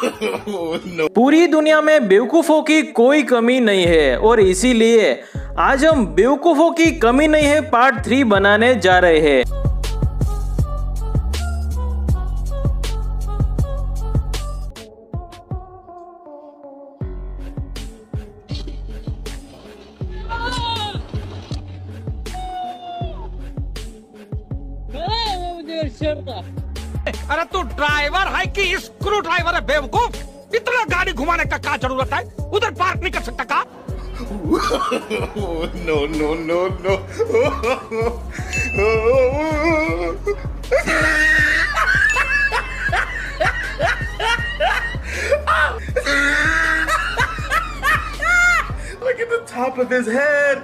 पूरी दुनिया में बेवकूफों की कोई कमी नहीं है और इसीलिए आज हम बेवकूफों की कमी नहीं है पार्ट थ्री बनाने जा रहे हैं। अरे तू ड्राइवर है कि स्क्रू ड्राइवर है बेवकूफ़ इतना गाड़ी घुमाने का क्या ज़रूरत है उधर पार्क नहीं कर सकता का no, no, no, no. Look at the top of his head.